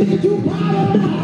It. Woo! Baby,